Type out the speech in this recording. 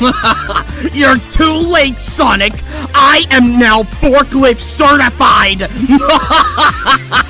You're too late, Sonic! I am now forklift certified!